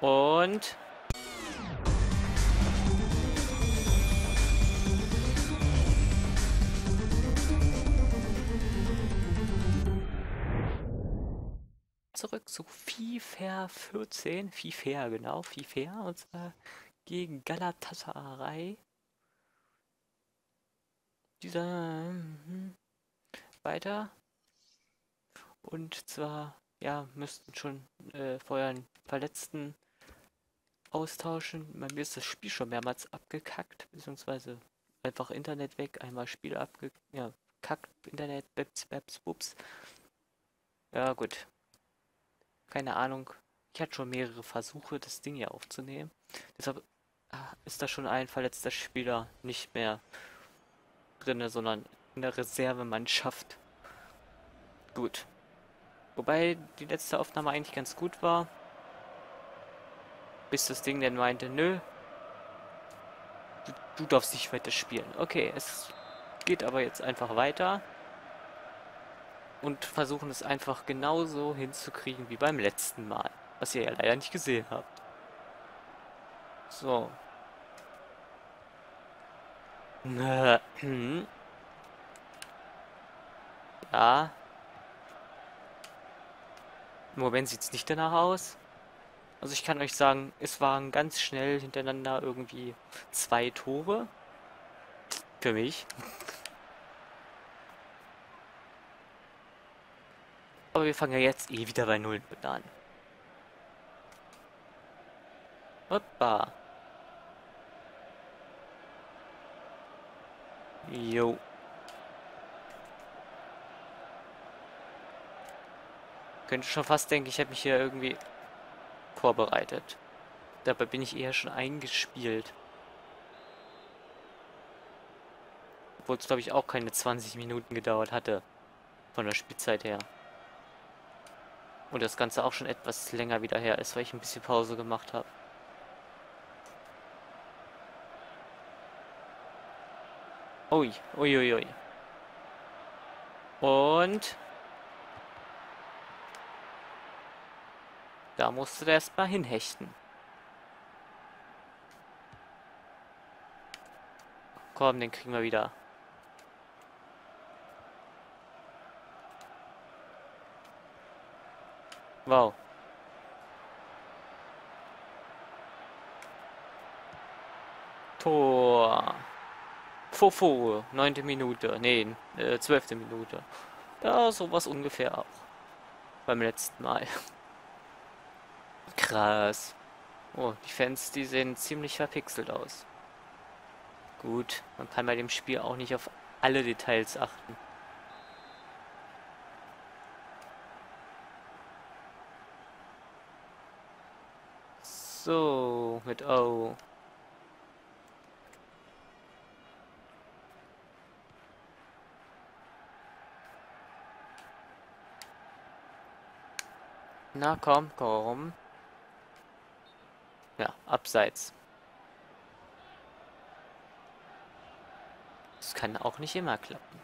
Und zurück zu FIFA 14. FIFA, genau, FIFA. Und zwar gegen Galatasaray. Dieser hm, weiter. Und zwar, ja, müssten schon äh, vorher einen Verletzten austauschen. Bei mir ist das Spiel schon mehrmals abgekackt, beziehungsweise einfach Internet weg, einmal Spiel abgekackt, ja, Internet, Webs, Webs, Wups. Ja, gut. Keine Ahnung. Ich hatte schon mehrere Versuche, das Ding hier aufzunehmen. Deshalb ah, ist da schon ein verletzter Spieler nicht mehr drin, sondern in der Reservemannschaft. Gut. Wobei die letzte Aufnahme eigentlich ganz gut war. Bis das Ding dann meinte, nö. Du, du darfst nicht weiter spielen. Okay, es geht aber jetzt einfach weiter. Und versuchen es einfach genauso hinzukriegen wie beim letzten Mal. Was ihr ja leider nicht gesehen habt. So. Ja. Moment sieht es nicht danach aus. Also ich kann euch sagen, es waren ganz schnell hintereinander irgendwie zwei Tore. Für mich. Aber wir fangen ja jetzt eh wieder bei Null an. Hoppa. Jo. Könnte schon fast denken, ich habe mich hier irgendwie vorbereitet. Dabei bin ich eher schon eingespielt. Obwohl es, glaube ich, auch keine 20 Minuten gedauert hatte. Von der Spielzeit her. Und das Ganze auch schon etwas länger wieder her ist, weil ich ein bisschen Pause gemacht habe. Ui, ui, ui, ui. Und Da musst du erst mal hinhechten. Komm, den kriegen wir wieder. Wow. Tor. Fofo, neunte Minute. Nee, äh, zwölfte Minute. Ja, sowas ungefähr auch. Beim letzten Mal. Krass. Oh, die Fans, die sehen ziemlich verpixelt aus. Gut, man kann bei dem Spiel auch nicht auf alle Details achten. So, mit O. Na komm, komm. Ja, abseits. Das kann auch nicht immer klappen.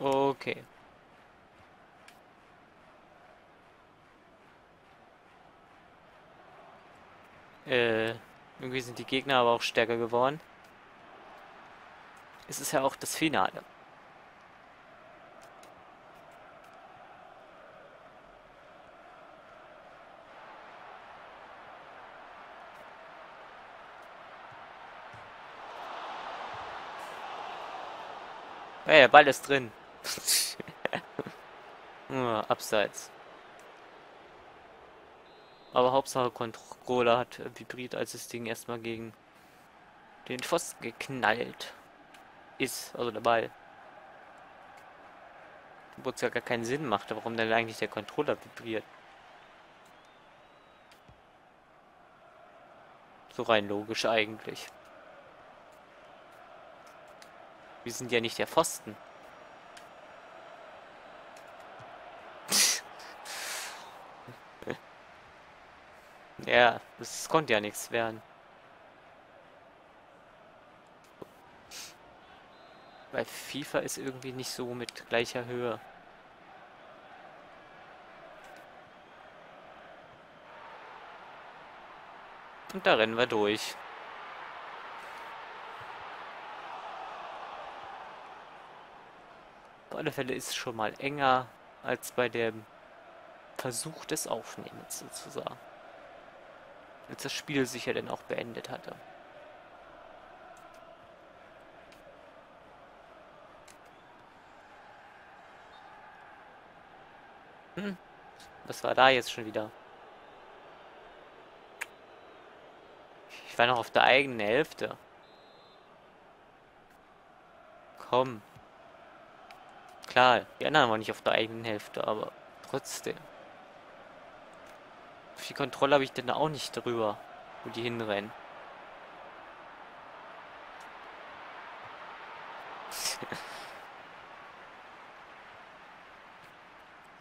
Okay. Äh, irgendwie sind die Gegner aber auch stärker geworden es ist ja auch das Finale. Hey, der Ball ist drin. oh, abseits. Aber Hauptsache Controller hat vibriert, als das Ding erstmal gegen den Pfosten geknallt ist, also dabei. Wo es ja gar keinen Sinn macht, warum dann eigentlich der Controller vibriert. So rein logisch eigentlich. Wir sind ja nicht der Pfosten. ja, das konnte ja nichts werden. Weil FIFA ist irgendwie nicht so mit gleicher Höhe. Und da rennen wir durch. Auf alle Fälle ist es schon mal enger als bei dem Versuch des Aufnehmens sozusagen. Als das Spiel sich ja dann auch beendet hatte. Hm, was war da jetzt schon wieder? Ich war noch auf der eigenen Hälfte. Komm. Klar, die anderen waren nicht auf der eigenen Hälfte, aber trotzdem. Wie Kontrolle habe ich denn auch nicht drüber, wo die hinrennen.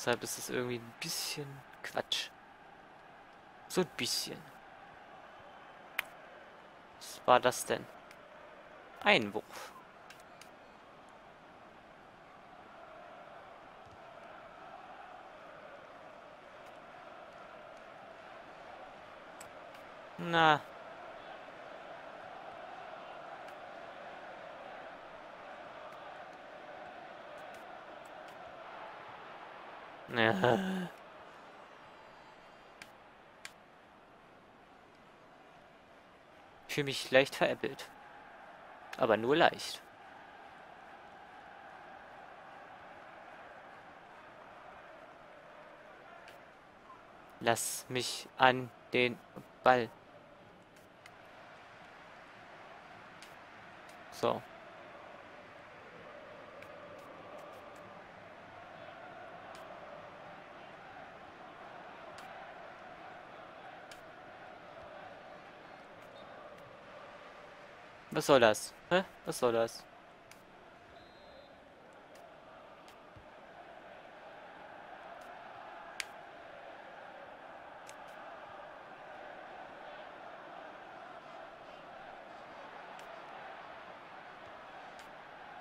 Deshalb ist es irgendwie ein bisschen Quatsch. So ein bisschen war das denn? Einwurf. Na. Ich fühle mich leicht veräppelt. Aber nur leicht. Lass mich an den Ball. So. Was soll das? Hä? Was soll das?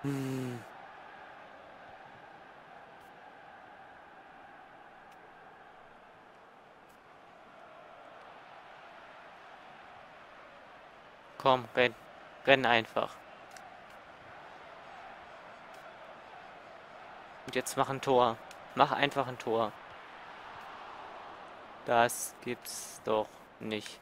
Hm. Komm, renn. Renn einfach. Und jetzt mach ein Tor. Mach einfach ein Tor. Das gibt's doch nicht.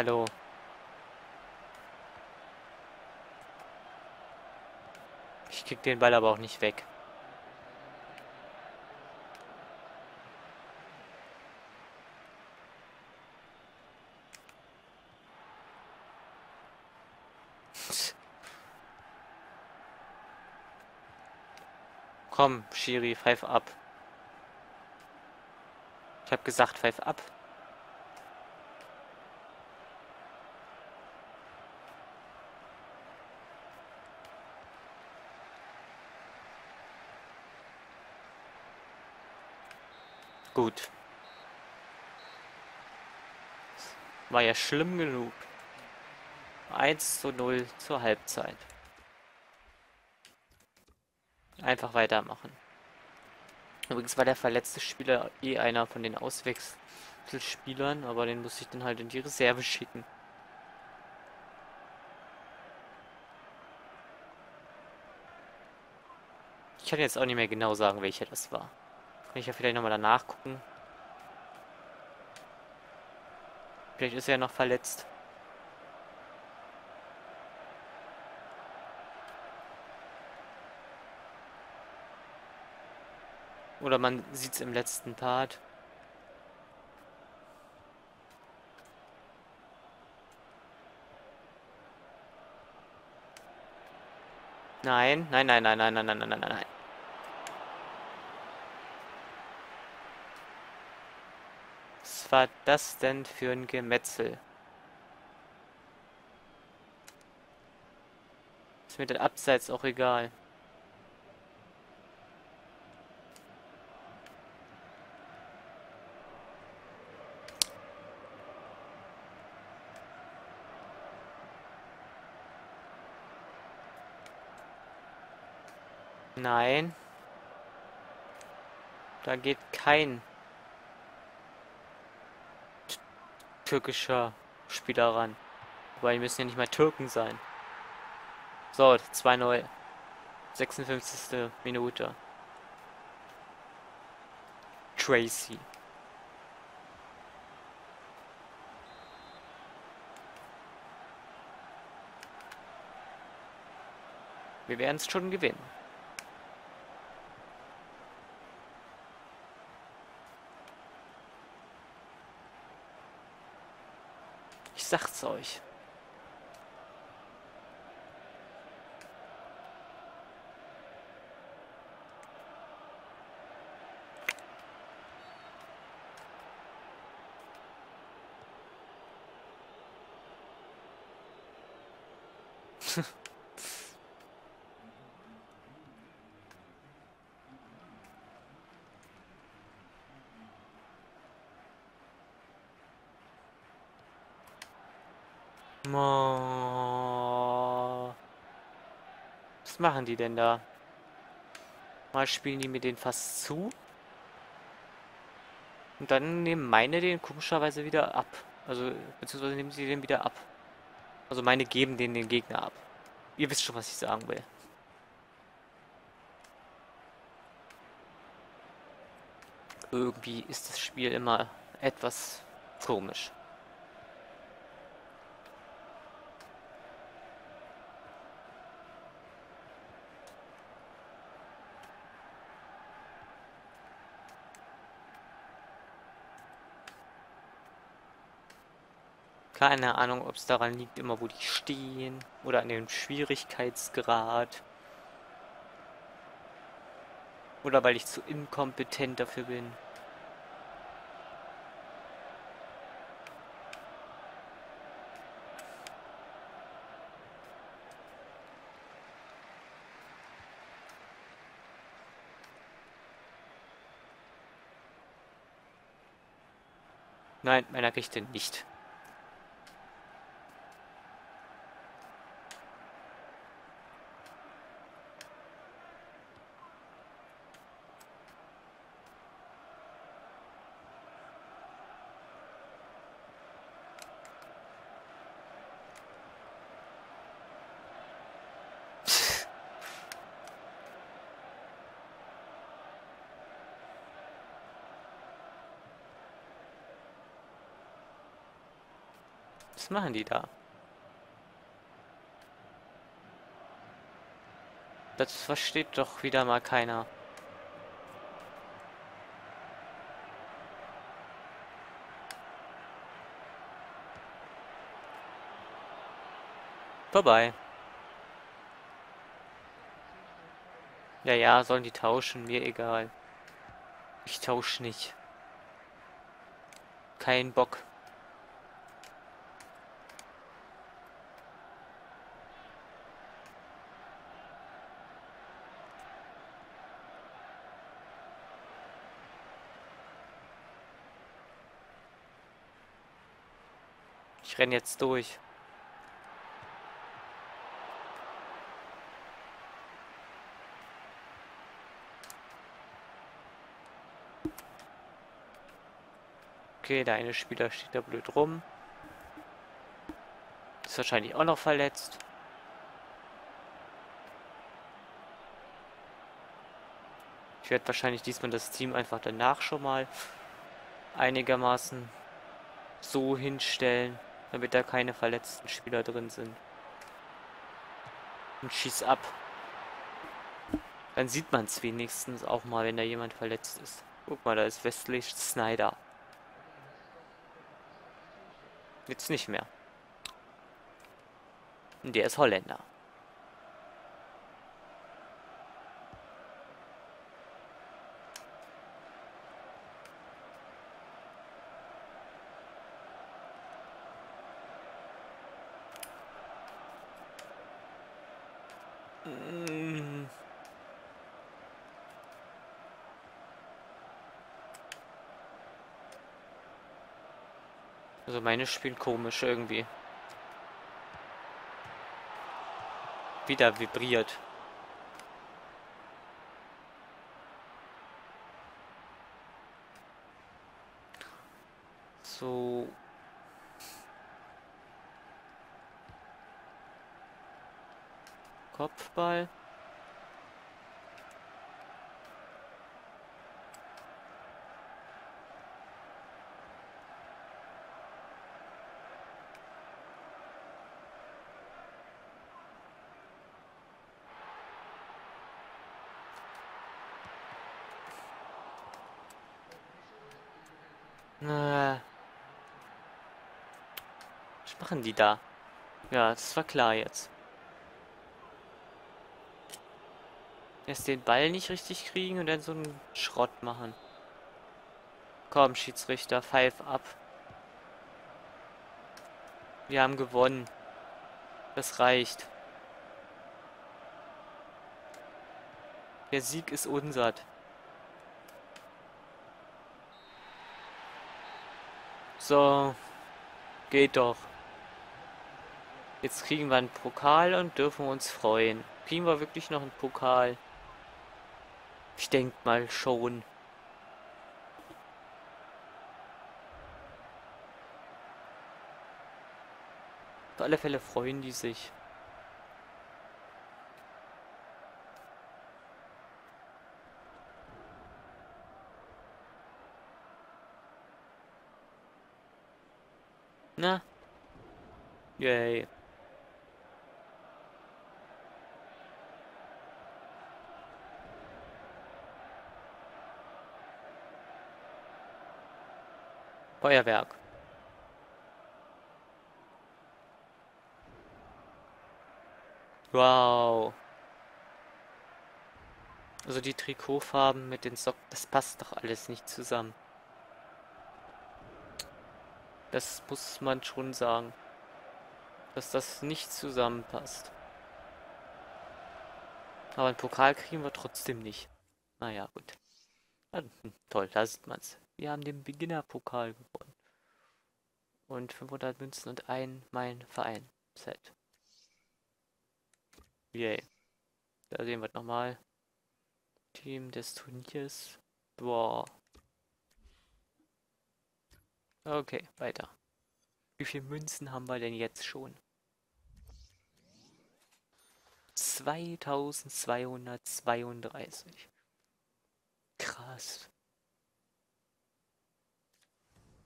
Hallo. Ich krieg den Ball aber auch nicht weg. Komm, Shiri, pfeif ab. Ich hab gesagt, pfeif ab. Gut. War ja schlimm genug. 1 zu 0 zur Halbzeit. Einfach weitermachen. Übrigens war der verletzte Spieler eh einer von den Auswechselspielern, aber den muss ich dann halt in die Reserve schicken. Ich kann jetzt auch nicht mehr genau sagen, welcher das war. Kann ich ja vielleicht nochmal danach gucken. Vielleicht ist er ja noch verletzt. Oder man sieht es im letzten Part. Nein, nein, nein, nein, nein, nein, nein, nein, nein, war das denn für ein Gemetzel? Ist mir der Abseits auch egal. Nein. Da geht kein türkischer Spieler ran. Wobei, die müssen ja nicht mal Türken sein. So, 2-0. 56. Minute. Tracy. Wir werden es schon gewinnen. Sag's euch. Was machen die denn da? Mal spielen die mir den fast zu. Und dann nehmen meine den komischerweise wieder ab. Also, beziehungsweise nehmen sie den wieder ab. Also meine geben den den Gegner ab. Ihr wisst schon, was ich sagen will. Irgendwie ist das Spiel immer etwas komisch. Keine Ahnung, ob es daran liegt, immer wo die stehen oder an dem Schwierigkeitsgrad. Oder weil ich zu inkompetent dafür bin. Nein, meiner kriegt den nicht. Was machen die da? Das versteht doch wieder mal keiner. Vorbei. Ja, ja, sollen die tauschen, mir egal. Ich tausche nicht. Kein Bock. Ich renn jetzt durch. Okay, der eine Spieler steht da blöd rum. Ist wahrscheinlich auch noch verletzt. Ich werde wahrscheinlich diesmal das Team einfach danach schon mal einigermaßen so hinstellen damit da keine verletzten Spieler drin sind. Und schieß ab. Dann sieht man es wenigstens auch mal, wenn da jemand verletzt ist. Guck mal, da ist Wesley Snyder. Jetzt nicht mehr. Und der ist Holländer. Also meine spielen komisch irgendwie. Wieder vibriert. So. Kopfball. Machen die da? Ja, das war klar jetzt. Erst den Ball nicht richtig kriegen und dann so einen Schrott machen. Komm, Schiedsrichter, pfeif ab. Wir haben gewonnen. Das reicht. Der Sieg ist unser. So. Geht doch. Jetzt kriegen wir einen Pokal und dürfen uns freuen. Kriegen wir wirklich noch einen Pokal? Ich denke mal schon. Auf alle Fälle freuen die sich. Na? Yay. Feuerwerk. Wow. Also die Trikotfarben mit den Socken, das passt doch alles nicht zusammen. Das muss man schon sagen. Dass das nicht zusammenpasst. Aber einen Pokal kriegen wir trotzdem nicht. Naja, gut. Ja, hm, toll, da sieht man's. Wir haben den Beginner-Pokal gewonnen. Und 500 Münzen und ein mein Verein-Set. Yay. Da sehen wir nochmal. Team des Turniers. Boah. Okay, weiter. Wie viele Münzen haben wir denn jetzt schon? 2232. Krass.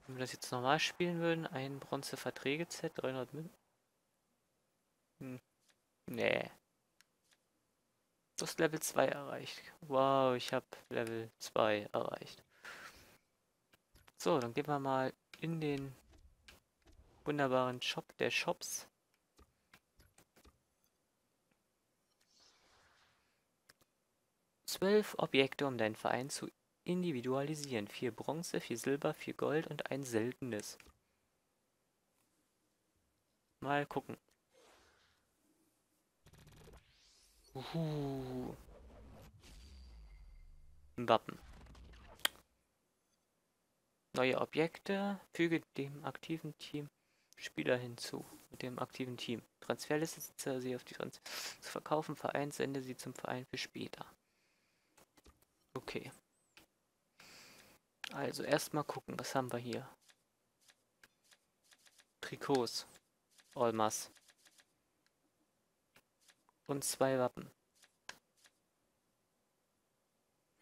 Wenn wir das jetzt normal spielen würden, ein Bronze-Verträge-Z, 300 Münzen. Hm. Nee. Du hast Level 2 erreicht. Wow, ich habe Level 2 erreicht. So, dann gehen wir mal in den wunderbaren Shop der Shops. Zwölf Objekte, um deinen Verein zu individualisieren. Vier Bronze, vier Silber, vier Gold und ein seltenes. Mal gucken. Uhu. Wappen. Neue Objekte. Füge dem aktiven Team Spieler hinzu. Mit dem aktiven Team. Transferliste setze sie auf die Trans zu verkaufen. Verein sende sie zum Verein für später. Okay. Also erstmal gucken, was haben wir hier? Trikots. Olmas. Und zwei Wappen.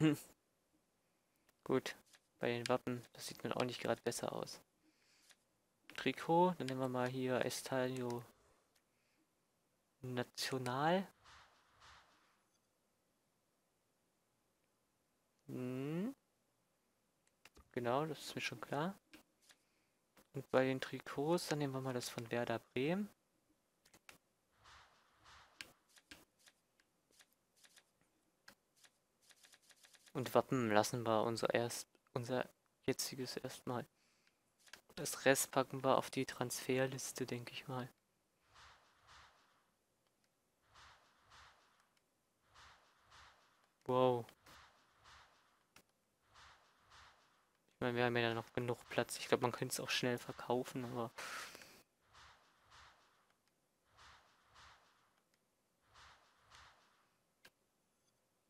Hm. Gut bei den Wappen. Das sieht mir auch nicht gerade besser aus. Trikot, dann nehmen wir mal hier Estadio National. Hm. Genau, das ist mir schon klar. Und bei den Trikots, dann nehmen wir mal das von Werder Bremen. Und Wappen lassen wir unser erst unser jetziges erstmal. Das Rest packen wir auf die Transferliste, denke ich mal. Wow. Ich meine, wir haben ja noch genug Platz. Ich glaube, man könnte es auch schnell verkaufen, aber...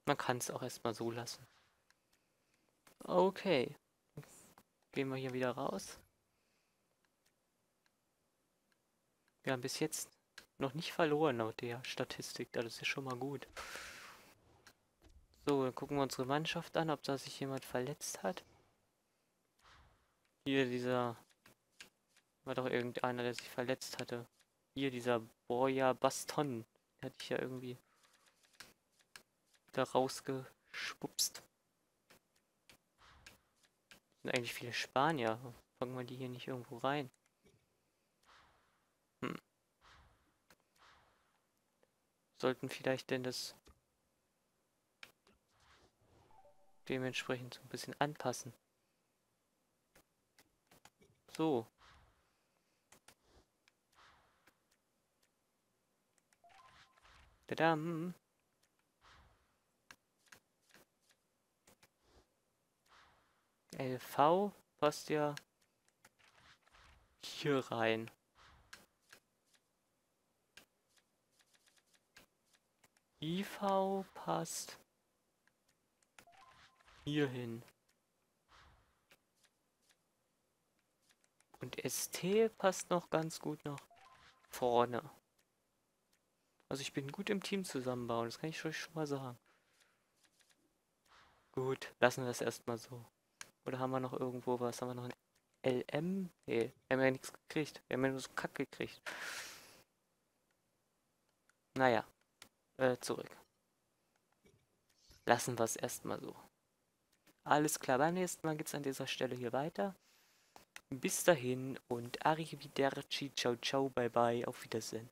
Man kann es auch erstmal so lassen. Okay. Gehen wir hier wieder raus. Wir haben bis jetzt noch nicht verloren laut der Statistik. Das ist ja schon mal gut. So, dann gucken wir unsere Mannschaft an, ob da sich jemand verletzt hat. Hier dieser... War doch irgendeiner, der sich verletzt hatte. Hier dieser Boya Baston. Der hatte ich ja irgendwie da rausgeschwupst. Sind eigentlich viele Spanier. Fangen wir die hier nicht irgendwo rein? Hm. Sollten vielleicht denn das dementsprechend so ein bisschen anpassen. So. Tadam. LV passt ja hier rein. IV passt hier hin. Und ST passt noch ganz gut nach vorne. Also ich bin gut im Team zusammenbauen, das kann ich euch schon mal sagen. Gut, lassen wir es erstmal so. Oder haben wir noch irgendwo was? Haben wir noch ein LM? Nee, wir haben ja nichts gekriegt. Wir haben ja nur so Kack gekriegt. Naja, äh, zurück. Lassen wir es erstmal so. Alles klar, beim nächsten Mal geht es an dieser Stelle hier weiter. Bis dahin und arrivederci, ciao ciao, bye bye, auf Wiedersehen.